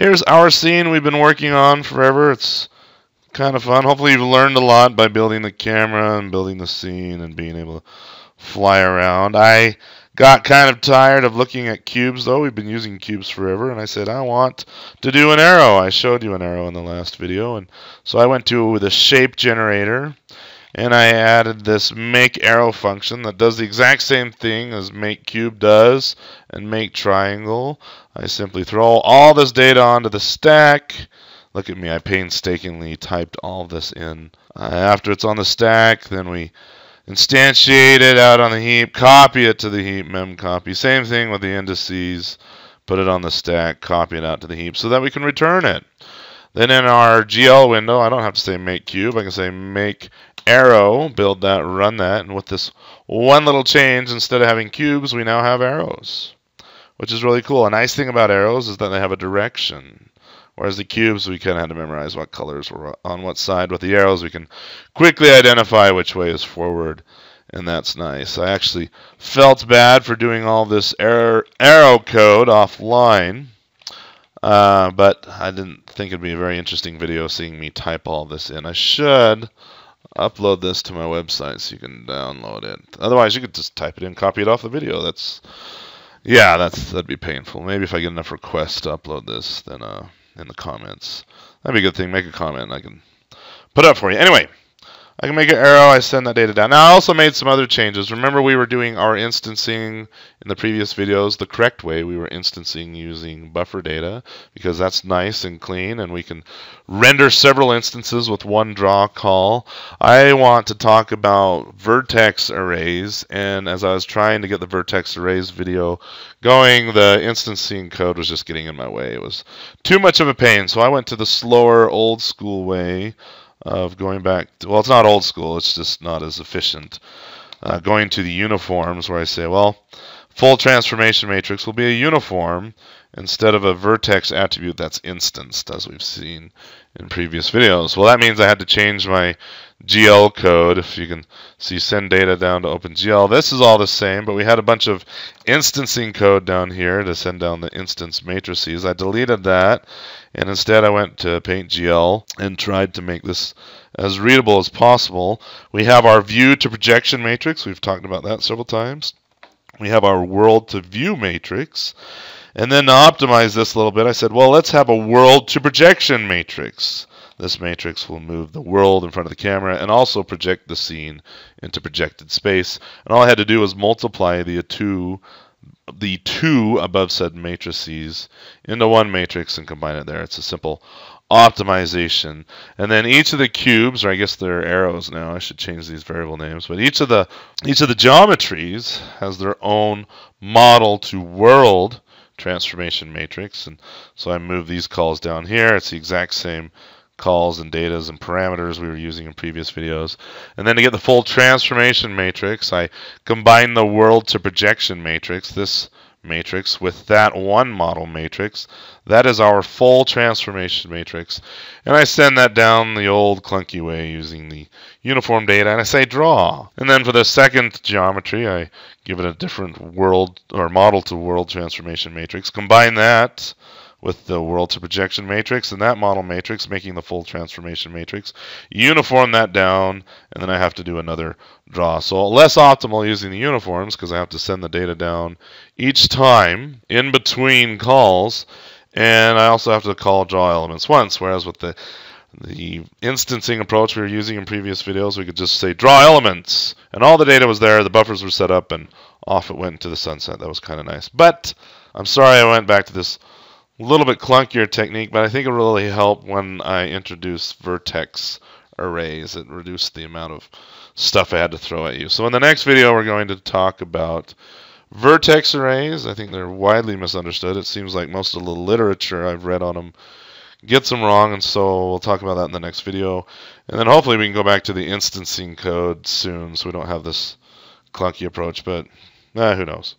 here's our scene we've been working on forever. It's kind of fun. Hopefully you've learned a lot by building the camera and building the scene and being able to fly around. I got kind of tired of looking at cubes though. We've been using cubes forever and I said I want to do an arrow. I showed you an arrow in the last video and so I went to the shape generator and I added this make arrow function that does the exact same thing as make cube does and make triangle. I simply throw all this data onto the stack. Look at me, I painstakingly typed all this in. Uh, after it's on the stack, then we instantiate it out on the heap, copy it to the heap, mem copy. Same thing with the indices, put it on the stack, copy it out to the heap so that we can return it. Then in our GL window, I don't have to say make cube, I can say make arrow, build that, run that, and with this one little change, instead of having cubes, we now have arrows, which is really cool. A nice thing about arrows is that they have a direction. Whereas the cubes, we kind of had to memorize what colors were on what side. With the arrows, we can quickly identify which way is forward, and that's nice. I actually felt bad for doing all this arrow code offline, uh, but I didn't think it'd be a very interesting video seeing me type all this in. I should upload this to my website so you can download it. Otherwise, you could just type it in, copy it off the video. That's yeah, that's that'd be painful. Maybe if I get enough requests to upload this, then uh, in the comments, that'd be a good thing. Make a comment, I can put it up for you. Anyway, I can make an arrow, I send that data down. Now I also made some other changes. Remember we were doing our instancing in the previous videos the correct way. We were instancing using buffer data because that's nice and clean and we can render several instances with one draw call. I want to talk about vertex arrays and as I was trying to get the vertex arrays video going, the instancing code was just getting in my way. It was too much of a pain. So I went to the slower old school way of going back. To, well, it's not old school. It's just not as efficient. Uh, going to the uniforms, where I say, well, full transformation matrix will be a uniform instead of a vertex attribute that's instanced, as we've seen in previous videos. Well, that means I had to change my GL code. If you can see, send data down to OpenGL. This is all the same, but we had a bunch of instancing code down here to send down the instance matrices. I deleted that, and instead I went to PaintGL and tried to make this as readable as possible. We have our view to projection matrix. We've talked about that several times. We have our world to view matrix. And then to optimize this a little bit, I said, well, let's have a world to projection matrix. This matrix will move the world in front of the camera and also project the scene into projected space. And all I had to do was multiply the two the two above said matrices into one matrix and combine it there. It's a simple optimization. And then each of the cubes, or I guess they're arrows now, I should change these variable names, but each of the each of the geometries has their own model to world transformation matrix. And so I move these calls down here. It's the exact same calls and datas and parameters we were using in previous videos. And then to get the full transformation matrix, I combine the world to projection matrix, this matrix, with that one model matrix. That is our full transformation matrix. And I send that down the old clunky way using the uniform data, and I say draw. And then for the second geometry, I give it a different world or model to world transformation matrix. Combine that with the world to projection matrix and that model matrix, making the full transformation matrix. Uniform that down, and then I have to do another draw. So less optimal using the uniforms because I have to send the data down each time in between calls, and I also have to call draw elements once, whereas with the the instancing approach we were using in previous videos, we could just say draw elements, and all the data was there, the buffers were set up, and off it went to the sunset. That was kind of nice. But I'm sorry I went back to this a little bit clunkier technique, but I think it really helped when I introduced vertex arrays. It reduced the amount of stuff I had to throw at you. So in the next video, we're going to talk about vertex arrays. I think they're widely misunderstood. It seems like most of the literature I've read on them gets them wrong, and so we'll talk about that in the next video. And then hopefully we can go back to the instancing code soon so we don't have this clunky approach, but eh, who knows.